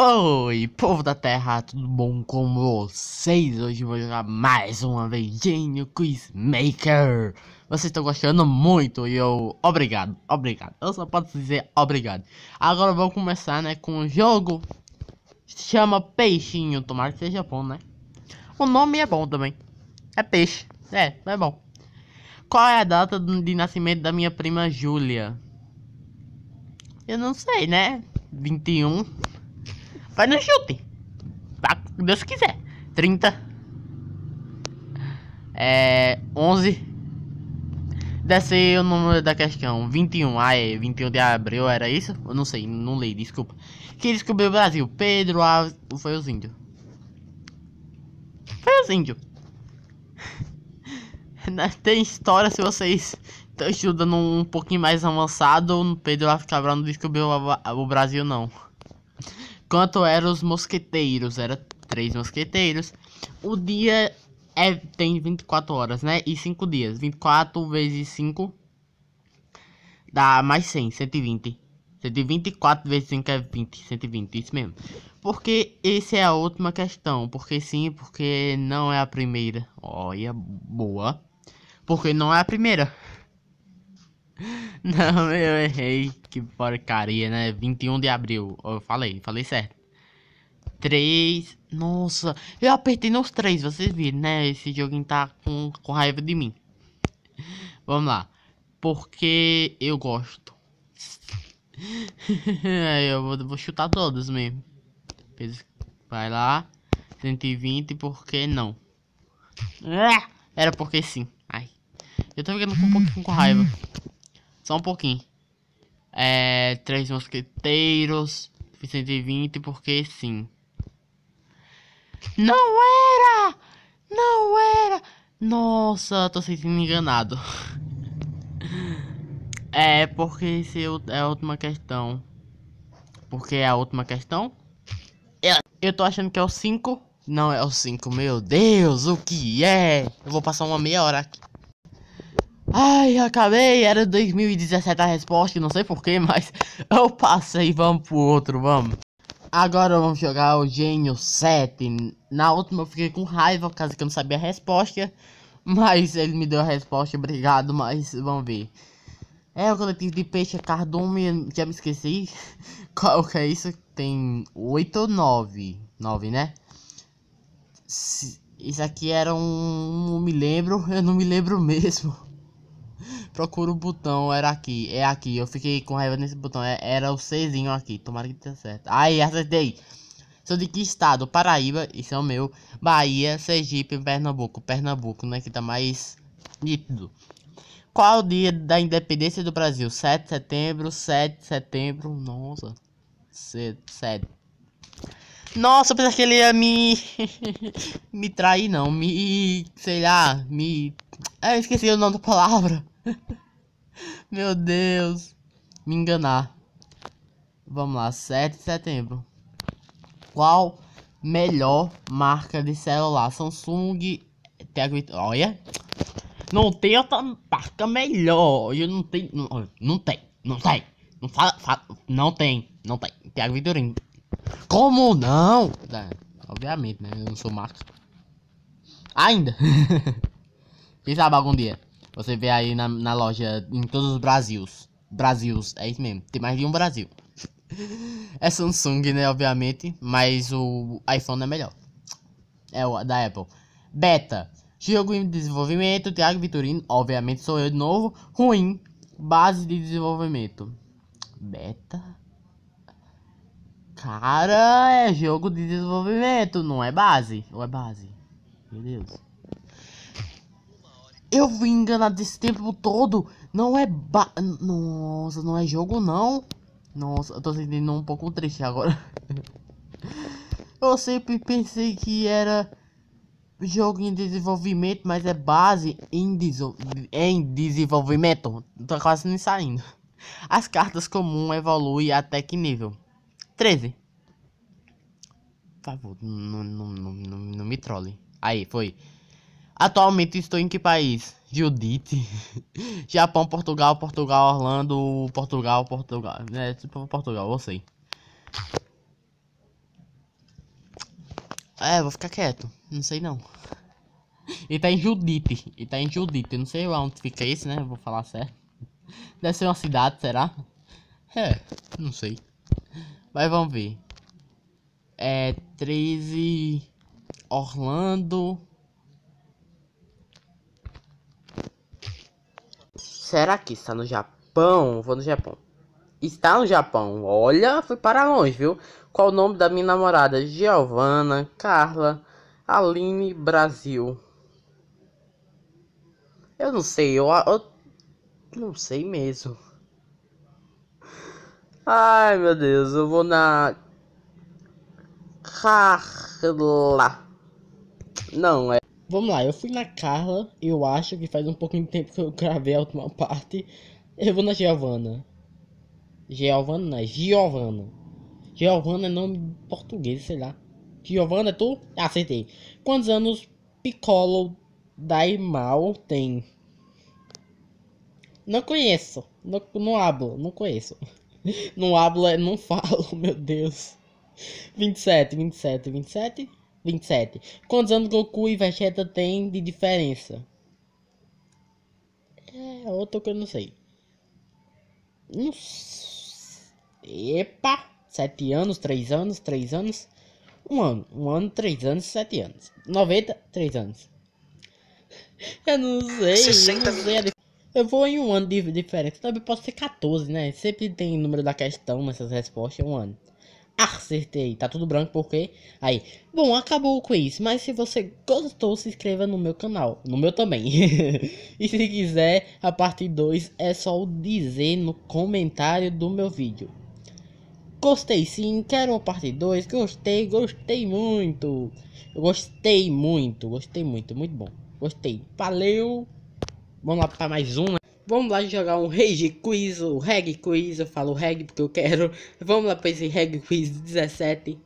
Oi, povo da terra, tudo bom com vocês? Hoje vou jogar mais uma vez Gênio Quizmaker. Vocês estão gostando muito e eu... Obrigado, obrigado. Eu só posso dizer obrigado. Agora vamos começar, né, com o jogo Chama Peixinho, tomara que seja bom, né? O nome é bom também. É peixe, é, é bom. Qual é a data de nascimento da minha prima Júlia? Eu não sei, né? 21 Vai no chute. Tá, Deus quiser. 30. É. 11. Desce o número da questão. 21. Ah, é. 21 de abril, era isso? Eu não sei, não li, desculpa. Quem descobriu o Brasil? Pedro Alves. Foi os índios. Foi os índios. Tem história se vocês estão estudando um pouquinho mais avançado. Pedro Alves Cabral não descobriu o Brasil, não. Quanto eram os mosqueteiros? Era três mosqueteiros. O dia é, tem 24 horas, né? E 5 dias. 24 vezes 5 dá mais 100, 120. 124 vezes 5 é 20, 120, isso mesmo. Porque essa é a última questão. Porque sim, porque não é a primeira. Olha, boa. Porque não é a primeira. Não, eu errei. Que porcaria, né? 21 de abril. Eu falei, falei certo. 3. Nossa, eu apertei nos 3, vocês viram, né? Esse joguinho tá com, com raiva de mim. Vamos lá. Porque eu gosto. eu vou, vou chutar todos mesmo. Vai lá. 120, por que não? É, era porque sim. Ai. Eu tô ficando um pouquinho com raiva. Só um pouquinho. É. Três mosqueteiros. 120 porque sim. Não era! Não era! Nossa, tô sentindo enganado. É porque se é a última questão. Porque é a última questão. Eu, eu tô achando que é o 5. Não é o 5, meu Deus, o que é? Eu vou passar uma meia hora aqui. Ai, acabei, era 2017 a resposta, não sei porquê, mas eu passei, vamos pro outro, vamos. Agora vamos jogar o Gênio 7. Na última eu fiquei com raiva, por causa que eu não sabia a resposta. Mas ele me deu a resposta, obrigado, mas vamos ver. É o coletivo de peixe cardume, já me esqueci. Qual que é isso? Tem 8 ou 9? 9, né? Isso aqui era um... Não me lembro, eu não me lembro mesmo. Procura o botão, era aqui, é aqui. Eu fiquei com raiva nesse botão, é, era o Czinho aqui. Tomara que tenha certo. Aí, acertei. Sou de que estado? Paraíba, isso é o meu. Bahia, Sergipe, Pernambuco. Pernambuco, né? Que tá mais nítido. Qual o dia da independência do Brasil? 7 de setembro, 7 de setembro. Nossa. 7. Nossa, pensei que ele ia me. me trair, não. Me. Sei lá. Me. É, eu esqueci o nome da palavra. Meu Deus. Me enganar. Vamos lá, 7 de setembro. Qual melhor marca de celular? Samsung. Olha. Não tem outra marca melhor. Eu não tenho. Não, não tem. Não tem. Não fala, fala. Não tem. Não tem. Tiago Vitorino. Como não? É, obviamente, né? Eu não sou marca. Ainda. Quem sabe algum dia. Você vê aí na, na loja em todos os Brasils. Brasils, é isso mesmo. Tem mais de um Brasil. é Samsung, né? Obviamente. Mas o iPhone é melhor. É o da Apple. Beta. Jogo em desenvolvimento. Thiago Vitorino. Obviamente sou eu de novo. Ruim. Base de desenvolvimento. Beta. Cara, é jogo de desenvolvimento. Não é base. Ou é base? Meu Deus. Eu fui enganado esse tempo todo. Não é ba... Nossa, não é jogo não. Nossa, eu tô sentindo um pouco triste agora. eu sempre pensei que era jogo em desenvolvimento, mas é base em, deso... em desenvolvimento. Tô quase nem saindo. As cartas comuns evoluem até que nível? 13. Por favor, não, não, não, não, me trole. Aí, foi. Atualmente estou em que país? Judite. Japão, Portugal, Portugal, Orlando, Portugal, Portugal. É, tipo Portugal, eu sei. É, vou ficar quieto. Não sei não. Ele tá em Judite. Ele tá em Judite. Eu não sei onde fica esse, né? Vou falar certo. Deve ser uma cidade, será? É, não sei. Mas vamos ver. É 13 Orlando. Será que está no Japão? Vou no Japão. Está no Japão. Olha, fui para longe, viu? Qual o nome da minha namorada? Giovana, Carla, Aline, Brasil. Eu não sei, eu, eu não sei mesmo. Ai, meu Deus, eu vou na Carla. Não, é. Vamos lá, eu fui na Carla, eu acho que faz um pouquinho de tempo que eu gravei a última parte. Eu vou na Giovana. Giovana não, é Giovana. Giovana é nome português, sei lá. Giovana, tu? Ah, acertei. Quantos anos Piccolo Daimal tem? Não conheço. Não, não hablo, não conheço. Não hablo, não falo, meu Deus. 27, 27, 27, 27. Quantos anos Goku e Vegeta tem de diferença? É outro que eu não sei. Não Epa! 7 anos, 3 anos, 3 anos. Um ano, um ano, 3 anos, 7 anos. 90, 3 anos. Eu não sei, 60 eu não sei. Eu vou em um ano de diferença. Também pode ser 14, né? Sempre tem número da questão nessas respostas. É um ano. Acertei. Tá tudo branco porque... Aí. Bom, acabou o quiz. Mas se você gostou, se inscreva no meu canal. No meu também. e se quiser, a parte 2 é só dizer no comentário do meu vídeo. Gostei sim, quero uma parte 2. Gostei, gostei muito. Gostei muito, gostei muito, muito bom. Gostei. Valeu. Vamos lá para mais um? Vamos lá jogar um Rage Quiz, o Reg Quiz, eu falo Reg porque eu quero. Vamos lá para esse Reg Quiz 17.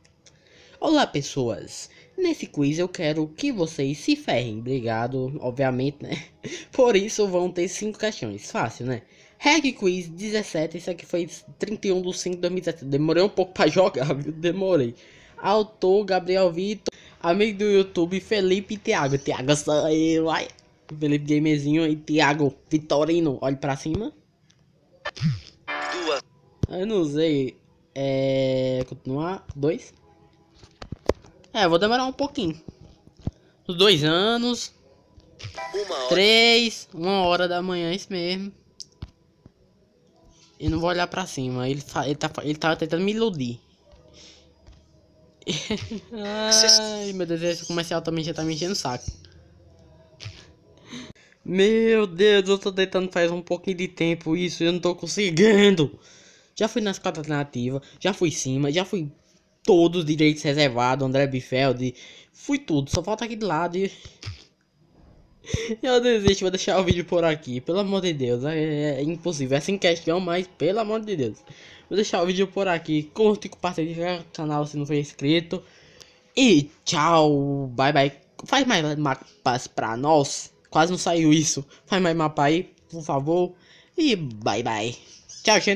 Olá pessoas, nesse quiz eu quero que vocês se ferrem, obrigado, obviamente, né? Por isso vão ter 5 questões, fácil, né? Reg Quiz 17, isso aqui foi 31 de 5 de 2017, demorei um pouco para jogar, viu? Demorei. Autor, Gabriel Vitor, amigo do YouTube, Felipe Thiago. Thiago sou eu, ai. Felipe Gamerzinho e Thiago Vitorino. Olhe pra cima. Duas. Eu não sei. É. Continuar. Dois. É, vou demorar um pouquinho. Dois anos. Uma hora. Três. Uma hora da manhã, isso mesmo. E não vou olhar pra cima. Ele, ele, tá, ele tava tentando me iludir. Ai, meu Deus, esse comercial também já tá me enchendo o saco. Meu Deus, eu tô tentando faz um pouquinho de tempo isso eu não tô conseguindo. Já fui nas quatro alternativas, já fui cima, já fui todos os direitos reservados, André Bifeld, fui tudo, só falta aqui de lado e... Eu desisto, vou deixar o vídeo por aqui, pelo amor de Deus, é, é impossível, é sem questão, mas pelo amor de Deus. Vou deixar o vídeo por aqui, curte e compartilhe o canal se não for inscrito. E tchau, bye bye. Faz mais mapas pra nós. Quase não saiu isso. Faz mais mapa aí, por favor. E bye bye. Tchau, gente.